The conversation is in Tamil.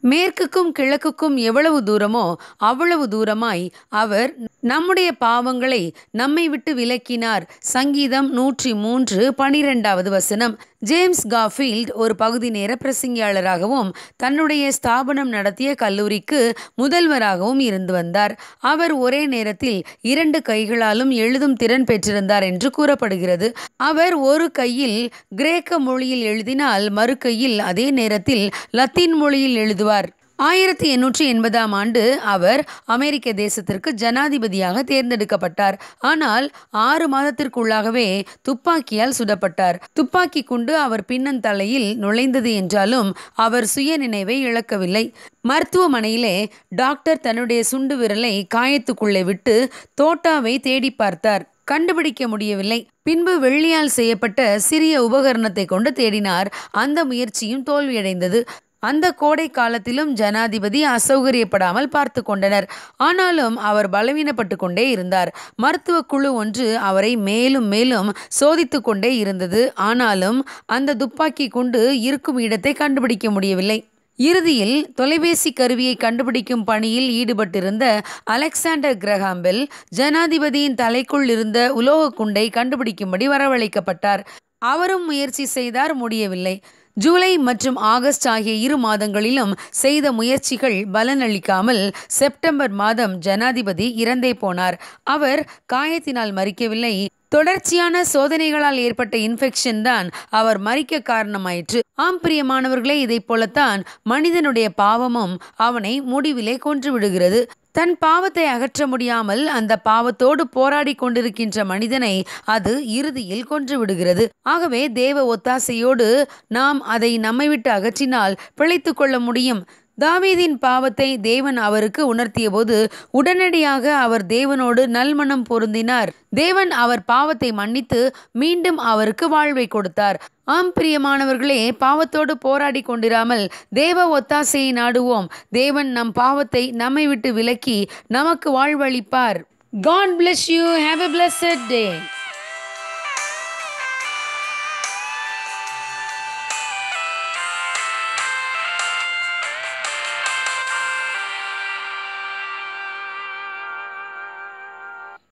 மேற்குக்கும் கிழக்குக்கும் எவ்வளவு தூரமோ அவ்வளவு தூரமாய் அவர் நம்முடைய பாவங்களை நம்மை விட்டு விலக்கினார். சங்கீதம் நூற்றி மூன்று பனிரெண்டாவது வசனம். ஜேம்ஸ் காஃபீல்ட் ஒரு பகுதி நேர பிரசங்கியாளராகவும் தன்னுடைய ஸ்தாபனம் நடத்திய கல்லூரிக்கு முதல்வராகவும் இருந்து வந்தார். அவர் ஒரே நேரத்தில் இரண்டு கைகளாலும் எழுதும் திறன் பெற்றிருந்தார் என்று கூறப்படுகிறது. அவர் ஒரு கையில் கிரேக்க மொழியில் எழுதினால் மறு கையில் அதே நேரத்தில் லத்தீன் மொழியில் எழுதுவார். ஆயிரத்தி எண்ணூற்றி எண்பதாம் ஆண்டு அவர் அமெரிக்க தேசத்திற்கு ஜனாதிபதியாக தேர்ந்தெடுக்கப்பட்டார். ஆனால் ஆறு மாதத்திற்குள்ளாகவே துப்பாக்கியால் சுடப்பட்டார். துப்பாக்கி குண்டு அவர் பின்னந்தலையில் நுழைந்தது என்றாலும் அவர் சுய நினைவை இழக்கவில்லை. மருத்துவமனையிலே டாக்டர் தன்னுடைய சுண்டு விரலை காயத்துக்குள்ளே விட்டு தோட்டாவை தேடி பார்த்தார். கண்டுபிடிக்க முடியவில்லை. பின்பு வெள்ளியால் செய்யப்பட்ட சிறிய உபகரணத்தை கொண்டு தேடினார். அந்த முயற்சியும் தோல்வியடைந்தது. அந்த கோடை காலத்திலும் ஜனாதிபதி அசௌகரியப்படாமல் பார்த்து கொண்டனர். ஆனாலும் அவர் பலவீனப்பட்டு கொண்டே இருந்தார். மருத்துவ குழு ஒன்று அவரை மேலும் மேலும் சோதித்து கொண்டே இருந்தது. ஆனாலும் அந்த துப்பாக்கி குண்டு இருக்கும் இடத்தை கண்டுபிடிக்க முடியவில்லை. இறுதியில் தொலைபேசி கருவியை கண்டுபிடிக்கும் பணியில் ஈடுபட்டிருந்த அலெக்சாண்டர் கிரஹாம்பெல் ஜனாதிபதியின் தலைக்குள் இருந்த உலோக குண்டை கண்டுபிடிக்கும்படி வரவழைக்கப்பட்டார். அவரும் முயற்சி செய்தார் முடியவில்லை. ஜூலை மற்றும் ஆகஸ்ட் ஆகிய இரு மாதங்களிலும் செய்த முயற்சிகள் பலனளிக்காமல் செப்டம்பர் மாதம் ஜனாதிபதி இறந்தே போனார். அவர் காயத்தினால் மறிக்கவில்லை தொடர்ச்சியான சோதனைகளால் ஏற்பட்ட இன்ஃபெக்ஷன் தான் அவர் மறிக்க காரணமாயிற்று. ஆம் பிரியமானவர்களே இதை போலத்தான் மனிதனுடைய பாவமும் அவனை முடிவிலே கொன்று விடுகிறது. தன் பாவத்தை அகற்ற முடியாமல் அந்த பாவத்தோடு போராடி கொண்டிருக்கின்ற மனிதனை அது இறுதியில் கொன்று விடுகிறது. ஆகவே தேவ ஒத்தாசையோடு நாம் அதை நம்மை விட்டு அகற்றினால் பிழைத்து கொள்ள முடியும். தாவீதின் பாவத்தை தேவன் அவருக்கு உணர்த்தியபோது உடனடியாக அவர் தேவனோடு நல்மனம் பொருந்தினார். தேவன் அவர் பாவத்தை மன்னித்து மீண்டும் அவருக்கு வாழ்வை கொடுத்தார். ஆம் பிரியமானவர்களே பாவத்தோடு போராடி கொண்டிராமல் தேவ ஒத்தாசையை நாடுவோம். தேவன் நம் பாவத்தை நம்மை விட்டு விலக்கி நமக்கு வாழ்வளிப்பார். God bless you have a blessed day